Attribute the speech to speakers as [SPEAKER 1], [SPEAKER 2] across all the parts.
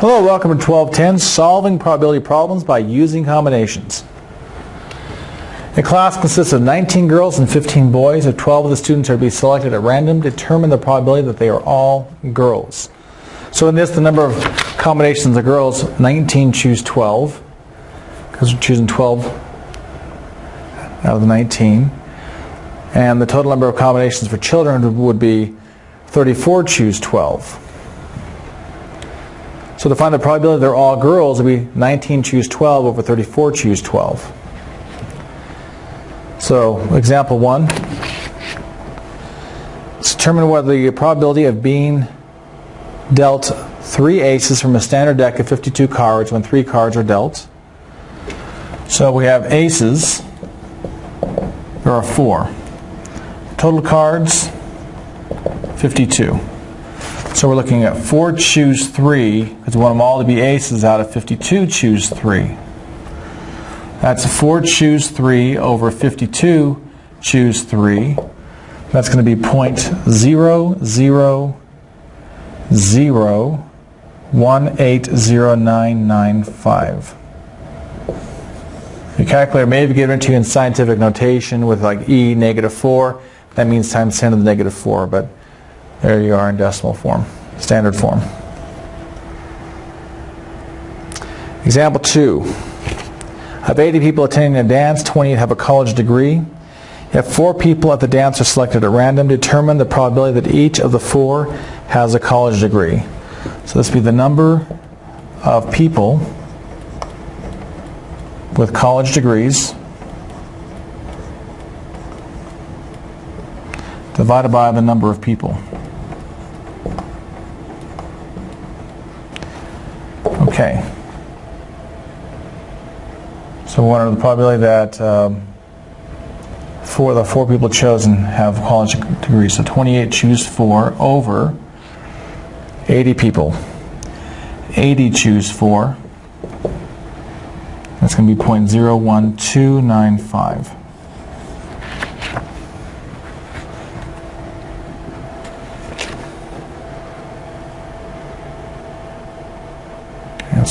[SPEAKER 1] Hello, welcome to 1210, Solving Probability Problems by Using Combinations. The class consists of 19 girls and 15 boys. If 12 of the students are to be selected at random, determine the probability that they are all girls. So in this, the number of combinations of girls, 19 choose 12, because we're choosing 12 out of the 19. And the total number of combinations for children would be 34 choose 12. So to find the probability they're all girls, it would be 19 choose 12 over 34 choose 12. So example one. Let's determine whether the probability of being dealt three aces from a standard deck of 52 cards when three cards are dealt. So we have aces. There are four. Total cards, 52. So we're looking at 4 choose 3, because we want them all to be aces out of 52 choose 3. That's 4 choose 3 over 52 choose 3. That's going to be point zero zero zero one eight zero nine nine five. Your calculator may have given it to you in scientific notation with like e negative 4. That means times 10 to the negative 4, but there you are in decimal form, standard form. Example 2. Of 80 people attending a dance, 28 have a college degree. If four people at the dance are selected at random, determine the probability that each of the four has a college degree. So this would be the number of people with college degrees divided by the number of people. Okay. So what are the probability that um, four the four people chosen have college degrees? So 28 choose four over 80 people. 80 choose four. That's going to be 0.01295.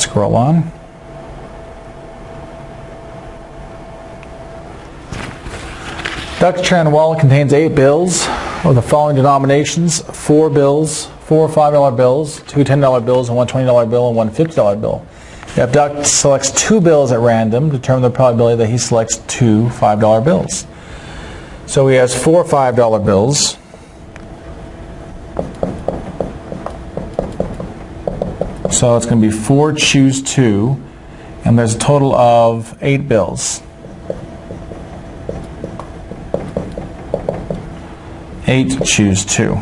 [SPEAKER 1] scroll on. Duc Tran Wall contains eight bills of the following denominations: four bills, four $5 bills, two $10 bills, and one $20 bill, and one $50 bill. If Duc selects two bills at random, determine the probability that he selects two $5 bills. So he has four $5 bills. So it's going to be four choose two, and there's a total of eight bills. Eight choose two.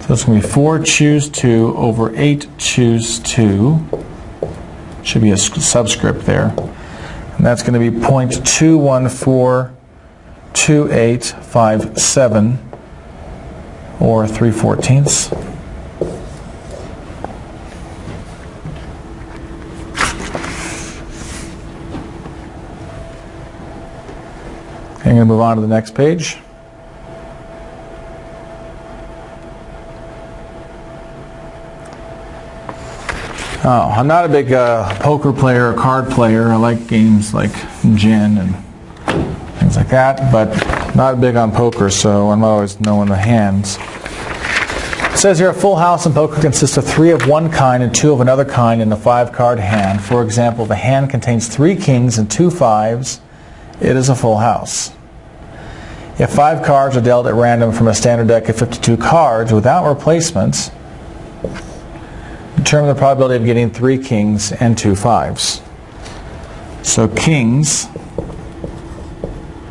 [SPEAKER 1] So it's going to be 4 choose 2 over 8 choose 2. Should be a subscript there. And that's going to be 0.2142857 or 3 fourteenths. Going to move on to the next page. Oh, I'm not a big uh, poker player or card player. I like games like gin and things like that, but not big on poker, so I'm always knowing the hands. It says here a full house in poker consists of three of one kind and two of another kind in a five card hand. For example, the hand contains three kings and two fives. It is a full house. If five cards are dealt at random from a standard deck of 52 cards without replacements, determine the probability of getting three kings and two fives. So kings,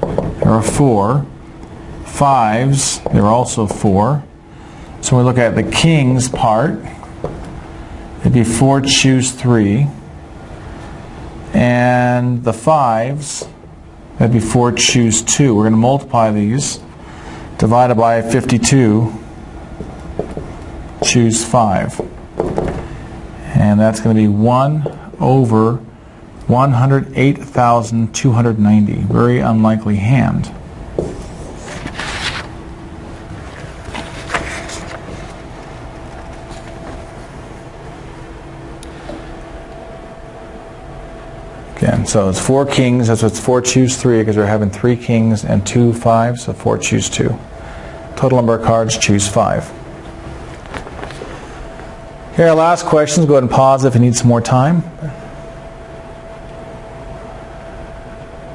[SPEAKER 1] there are four. Fives, there are also four. So we look at the kings part. It'd be four choose three. And the fives, that'd be four choose two. We're going to multiply these. Divided by 52, choose five and that's going to be 1 over 108,290. Very unlikely hand. 10. So it's four kings, that's what's four choose three because we're having three kings and two fives, so four choose two. Total number of cards, choose five. Here, our last questions. Go ahead and pause if you need some more time.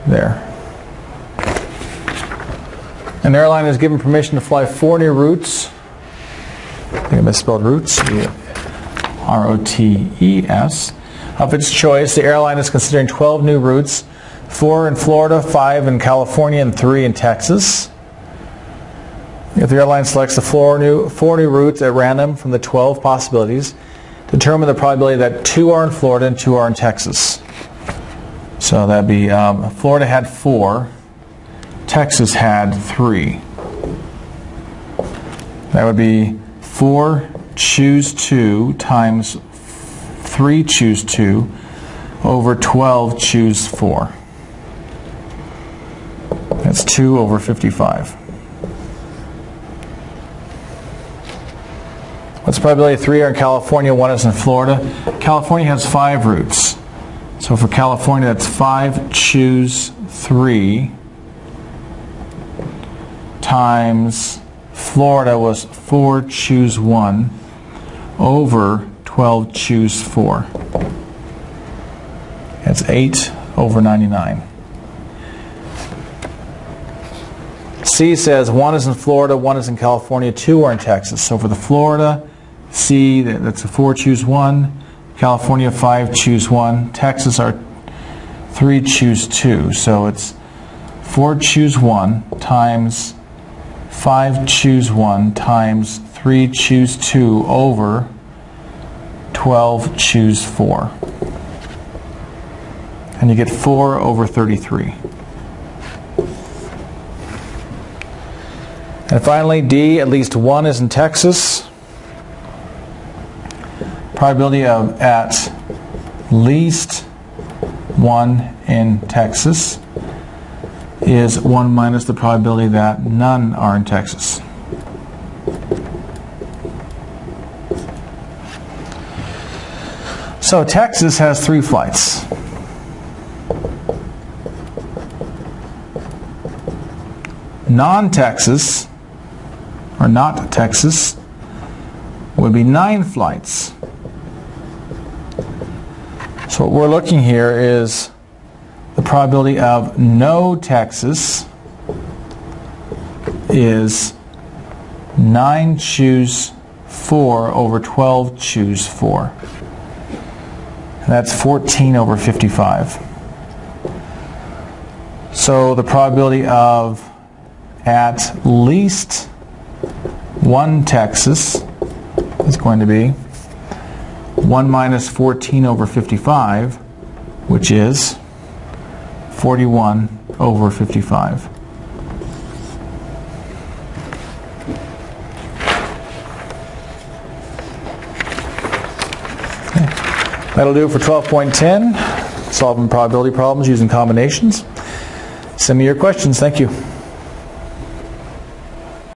[SPEAKER 1] There. An airline is given permission to fly four new routes. I think I misspelled routes. R O T E S. Of its choice, the airline is considering 12 new routes four in Florida, five in California, and three in Texas. If the airline selects the four new, four new routes at random from the 12 possibilities, determine the probability that two are in Florida and two are in Texas. So that'd be um, Florida had four, Texas had three. That would be four choose two times three choose two over 12 choose four. That's 2 over 55. What's the probability of three are in California, one is in Florida? California has five routes. So for California, that's five choose three times Florida was four choose one over 12 choose four. That's 8 over 99. C says one is in Florida, one is in California, two are in Texas. So for the Florida, C, that's a 4 choose 1. California, 5 choose 1. Texas are 3 choose 2. So it's 4 choose 1 times 5 choose 1 times 3 choose 2 over 12 choose 4. And you get 4 over 33. And finally, D, at least one is in Texas. Probability of at least one in Texas is 1 minus the probability that none are in Texas. So Texas has three flights. Non-Texas or not Texas, would be nine flights. So what we're looking here is the probability of no Texas is 9 choose 4 over 12 choose 4. That's 14 over 55. So the probability of at least 1 Texas is going to be 1 minus 14 over 55, which is 41 over 55. That'll do it for 12.10, solving probability problems using combinations. Send me your questions. Thank you.